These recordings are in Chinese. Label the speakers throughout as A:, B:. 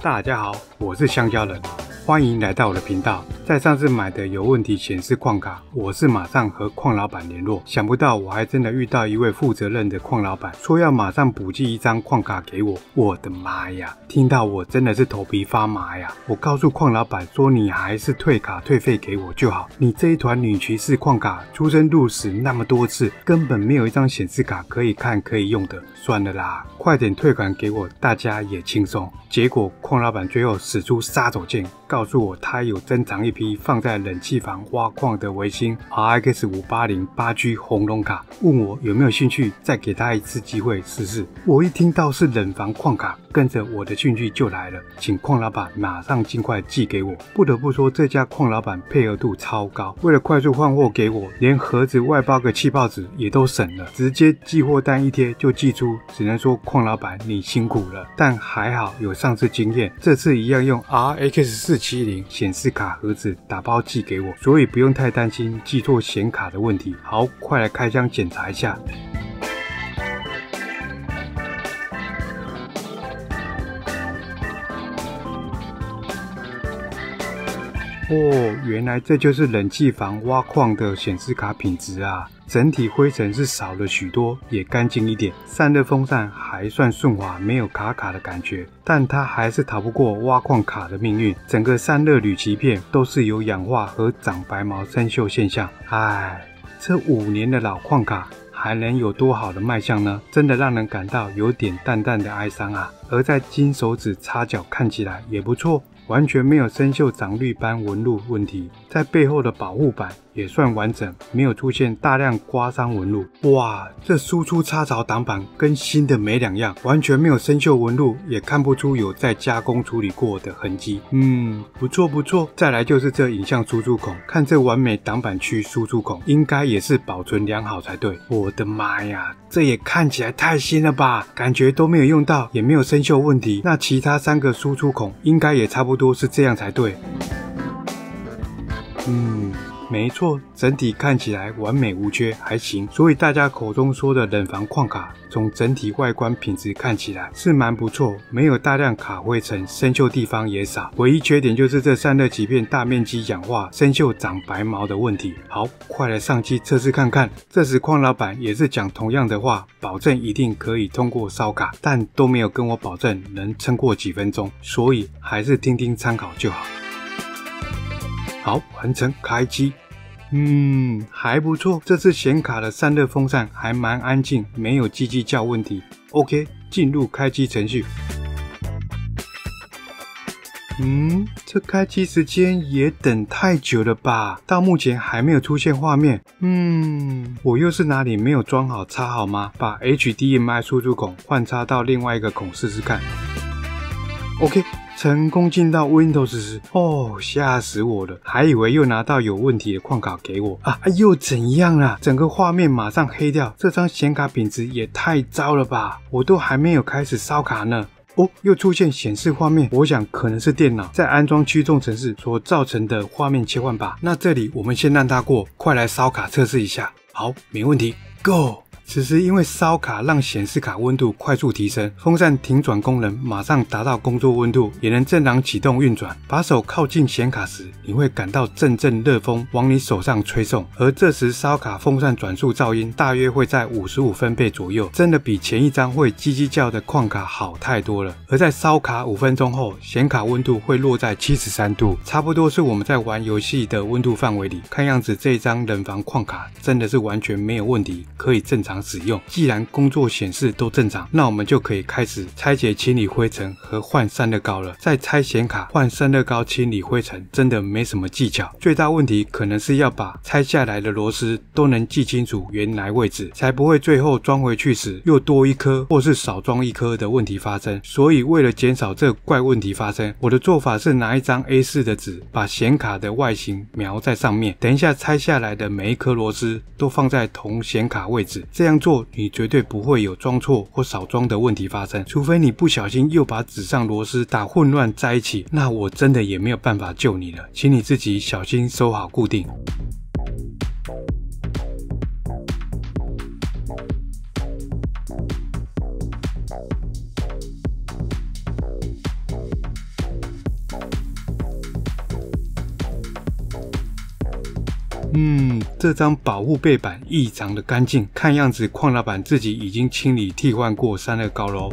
A: 大家好，我是香蕉人，欢迎来到我的频道。在上次买的有问题显示矿卡，我是马上和矿老板联络，想不到我还真的遇到一位负责任的矿老板，说要马上补寄一张矿卡给我。我的妈呀！听到我真的是头皮发麻呀！我告诉矿老板说，你还是退卡退费给我就好。你这一团女骑士矿卡出生入死那么多次，根本没有一张显示卡可以看可以用的，算了啦，快点退款给我，大家也轻松。结果矿老板最后使出杀手锏，告诉我他有珍藏一。放在冷气房挖矿的维新 RX 五八零八 G 红龙卡，问我有没有兴趣再给他一次机会试试。我一听到是冷房矿卡，跟着我的兴趣就来了，请矿老板马上尽快寄给我。不得不说，这家矿老板配合度超高，为了快速换货给我，连盒子外包个气泡纸也都省了，直接寄货单一贴就寄出。只能说矿老板你辛苦了，但还好有上次经验，这次一样用 RX 四七零显示卡盒子。打包寄给我，所以不用太担心寄错显卡的问题。好，快来开箱检查一下。哦，原来这就是冷气房挖矿的显示卡品质啊！整体灰尘是少了许多，也干净一点。散热风扇还算顺滑，没有卡卡的感觉，但它还是逃不过挖矿卡的命运。整个散热铝鳍片都是有氧化和长白毛生锈现象。唉，这五年的老矿卡还能有多好的卖相呢？真的让人感到有点淡淡的哀伤啊！而在金手指插脚看起来也不错。完全没有生锈、长绿斑纹路问题，在背后的保护板也算完整，没有出现大量刮伤纹路。哇，这输出插槽挡板跟新的没两样，完全没有生锈纹路，也看不出有在加工处理过的痕迹。嗯，不错不错。再来就是这影像输出孔，看这完美挡板区输出孔，应该也是保存良好才对。我的妈呀，这也看起来太新了吧？感觉都没有用到，也没有生锈问题。那其他三个输出孔应该也差不多。是这样才对。嗯。没错，整体看起来完美无缺，还行。所以大家口中说的冷房矿卡，从整体外观品质看起来是蛮不错，没有大量卡灰尘，生锈地方也少。唯一缺点就是这散热鳍片大面积氧化、生锈、长白毛的问题。好，快来上机测试看看。这时矿老板也是讲同样的话，保证一定可以通过烧卡，但都没有跟我保证能撑过几分钟，所以还是听听参考就好。好，完成开机。嗯，还不错。这次显卡的散热风扇还蛮安静，没有叽叽叫问题。OK，进入开机程序。嗯，这开机时间也等太久了吧？到目前还没有出现画面。嗯，我又是哪里没有装好插好吗？把 HDMI 输出孔换插到另外一个孔试试看。OK。成功进到 Windows 时，哦，吓死我了！还以为又拿到有问题的矿卡给我啊，又怎样啊？整个画面马上黑掉，这张显卡品质也太糟了吧！我都还没有开始烧卡呢，哦，又出现显示画面，我想可能是电脑在安装驱动程式所造成的画面切换吧。那这里我们先让它过，快来烧卡测试一下。好，没问题，Go。此时，因为烧卡让显示卡温度快速提升，风扇停转功能马上达到工作温度，也能正常启动运转。把手靠近显卡时，你会感到阵阵热风往你手上吹送，而这时烧卡风扇转速噪音大约会在五十五分贝左右，真的比前一张会叽叽叫的矿卡好太多了。而在烧卡五分钟后，显卡温度会落在七十三度，差不多是我们在玩游戏的温度范围里。看样子这张冷房矿卡真的是完全没有问题，可以正常。使用，既然工作显示都正常，那我们就可以开始拆解、清理灰尘和换散热膏了。在拆显卡、换散热膏、清理灰尘，真的没什么技巧。最大问题可能是要把拆下来的螺丝都能记清楚原来位置，才不会最后装回去时又多一颗或是少装一颗的问题发生。所以为了减少这怪问题发生，我的做法是拿一张 A4 的纸，把显卡的外形描在上面。等一下拆下来的每一颗螺丝都放在同显卡位置，这。这样做你绝对不会有装错或少装的问题发生。除非你不小心又把纸上螺丝打混乱在一起那我真的也没有办法救你了请你自己小心收好固定。嗯这张保护背板异常的干净，看样子矿老板自己已经清理替换过散热膏喽。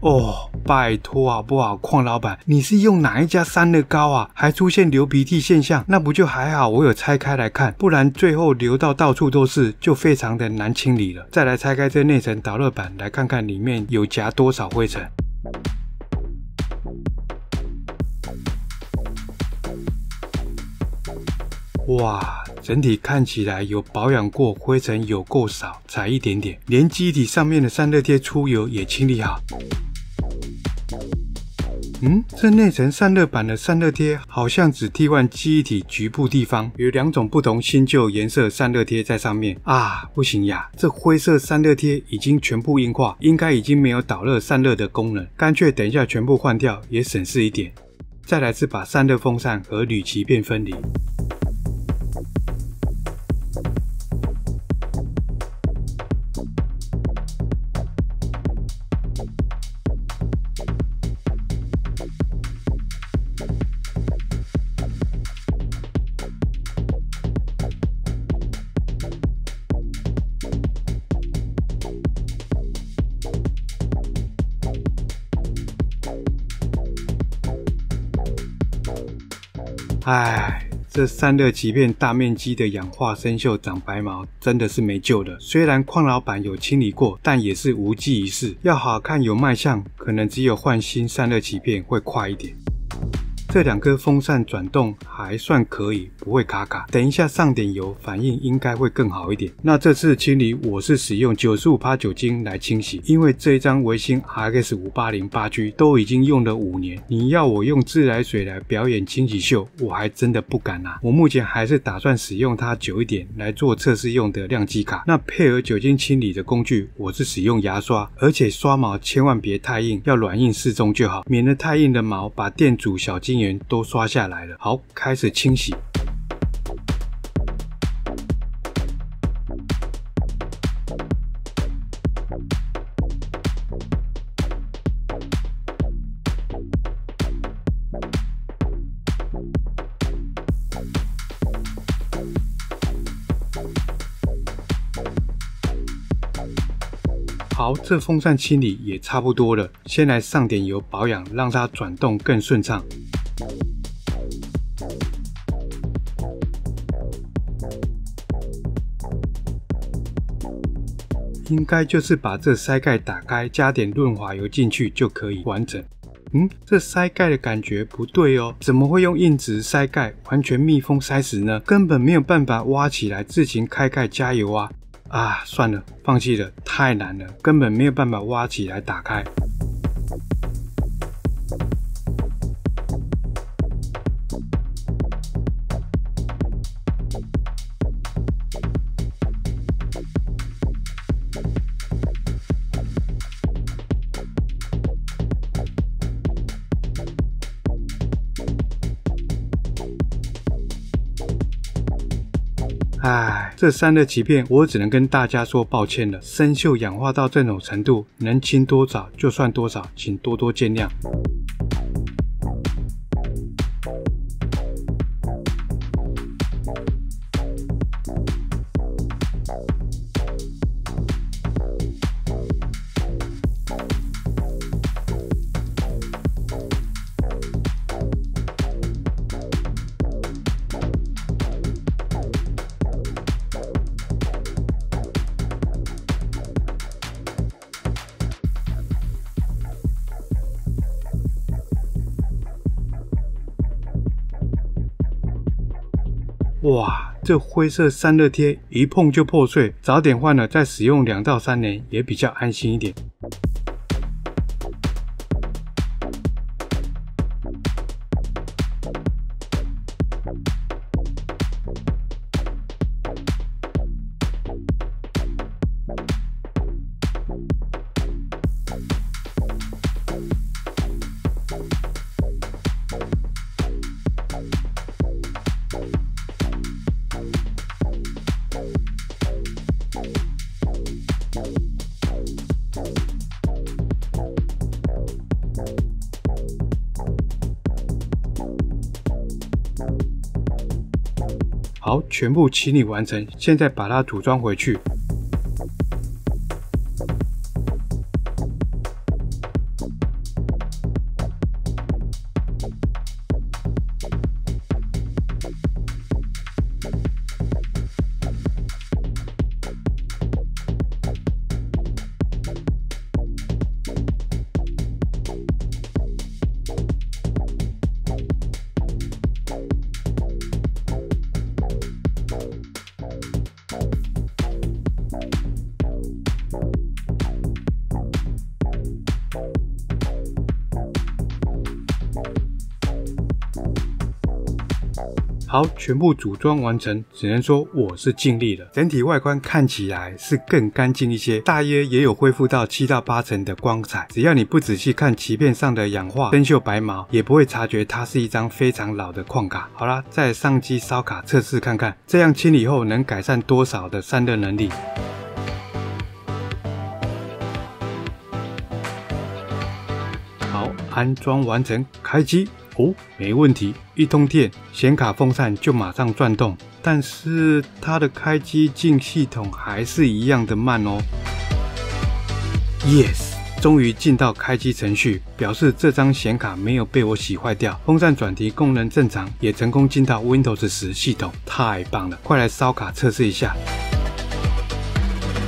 A: 哦，拜托好不好，邝老板，你是用哪一家散热膏啊？还出现流鼻涕现象，那不就还好？我有拆开来看，不然最后流到到处都是，就非常的难清理了。再来拆开这内层导热板，来看看里面有夹多少灰尘。哇，整体看起来有保养过，灰尘有够少，才一点点，连机体上面的散热贴出油也清理好。嗯，这内层散热板的散热贴好像只替换记忆体局部地方，有两种不同新旧颜色散热贴在上面啊！不行呀，这灰色散热贴已经全部硬化，应该已经没有导热散热的功能，干脆等一下全部换掉也省事一点。再来是把散热风扇和铝鳍片分离。唉，这散热鳍片大面积的氧化生锈、长白毛，真的是没救了。虽然矿老板有清理过，但也是无济于事。要好看有卖相，可能只有换新散热鳍片会快一点。这两颗风扇转动还算可以，不会卡卡。等一下上点油，反应应该会更好一点。那这次清理我是使用九十五帕酒精来清洗，因为这一张维新 RX 五八零八 G 都已经用了五年，你要我用自来水来表演清洗秀，我还真的不敢啊。我目前还是打算使用它久一点来做测试用的亮机卡。那配合酒精清理的工具，我是使用牙刷，而且刷毛千万别太硬，要软硬适中就好，免得太硬的毛把店主小金。都刷下来了，好，开始清洗。好，这风扇清理也差不多了，先来上点油保养，让它转动更顺畅。应该就是把这塞盖打开，加点润滑油进去就可以完整。嗯，这塞盖的感觉不对哦，怎么会用硬纸塞盖，完全密封塞死呢？根本没有办法挖起来自行开盖加油啊！啊，算了，放弃了，太难了，根本没有办法挖起来打开。这散热鳍片我只能跟大家说抱歉了，生锈氧化到这种程度，能清多少就算多少，请多多见谅。这灰色散热贴一碰就破碎，早点换了再使用两到三年也比较安心一点。好，全部清理完成，现在把它组装回去。好，全部组装完成，只能说我是尽力了。整体外观看起来是更干净一些，大约也有恢复到七到八成的光彩。只要你不仔细看鳍片上的氧化生锈白毛，也不会察觉它是一张非常老的矿卡。好啦，再上机烧卡测试看看，这样清理后能改善多少的散热能力？好，安装完成，开机。哦，没问题，一通电，显卡风扇就马上转动，但是它的开机进系统还是一样的慢哦。Yes，终于进到开机程序，表示这张显卡没有被我洗坏掉，风扇转题功能正常，也成功进到 Windows 十系统，太棒了！快来烧卡测试一下。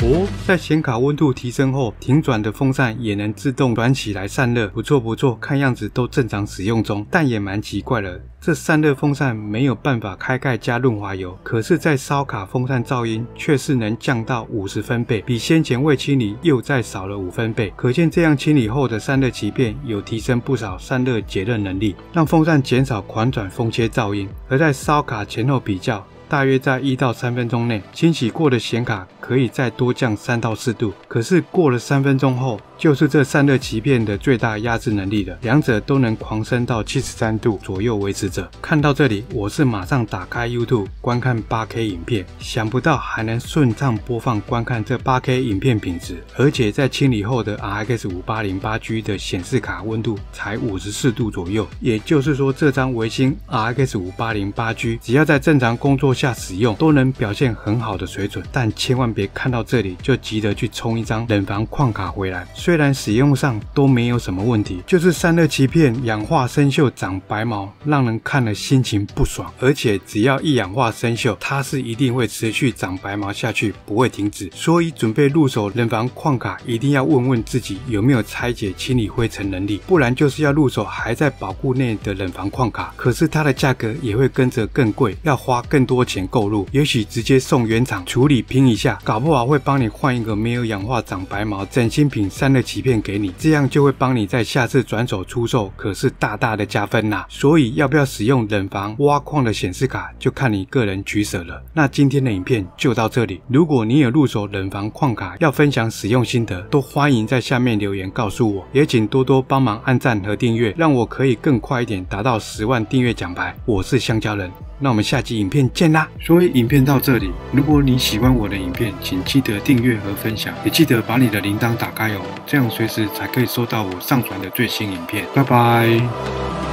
A: 哦，在显卡温度提升后，停转的风扇也能自动转起来散热，不错不错，看样子都正常使用中。但也蛮奇怪了，这散热风扇没有办法开盖加润滑油，可是，在烧卡风扇噪音却是能降到五十分贝，比先前未清理又再少了五分贝，可见这样清理后的散热鳍片有提升不少散热解热能力，让风扇减少狂转风切噪音。而在烧卡前后比较。大约在一到三分钟内，清洗过的显卡可以再多降三到四度。可是过了三分钟后，就是这散热鳍片的最大压制能力了，两者都能狂升到七十三度左右维持着。看到这里，我是马上打开 YouTube 观看八 K 影片，想不到还能顺畅播放观看这八 K 影片品质，而且在清理后的 RX 五八零八 G 的显示卡温度才五十四度左右，也就是说这张维新 RX 五八零八 G 只要在正常工作下下使用都能表现很好的水准，但千万别看到这里就急着去充一张冷房矿卡回来。虽然使用上都没有什么问题，就是散热鳍片氧化生锈长白毛，让人看了心情不爽。而且只要一氧化生锈，它是一定会持续长白毛下去，不会停止。所以准备入手冷房矿卡，一定要问问自己有没有拆解清理灰尘能力，不然就是要入手还在保护内的冷房矿卡，可是它的价格也会跟着更贵，要花更多钱钱购入。也许直接送原厂处理拼一下，搞不好会帮你换一个没有氧化长白毛整新品散热鳍片给你，这样就会帮你在下次转手出售，可是大大的加分呐。所以要不要使用冷房挖矿的显示卡，就看你个人取舍了。那今天的影片就到这里，如果你有入手冷房矿卡要分享使用心得，都欢迎在下面留言告诉我，也请多多帮忙按赞和订阅，让我可以更快一点达到十万订阅奖牌。我是香蕉人。那我们下集影片见啦！所以影片到这里，如果你喜欢我的影片，请记得订阅和分享，也记得把你的铃铛打开哦，这样随时才可以收到我上传的最新影片。拜拜。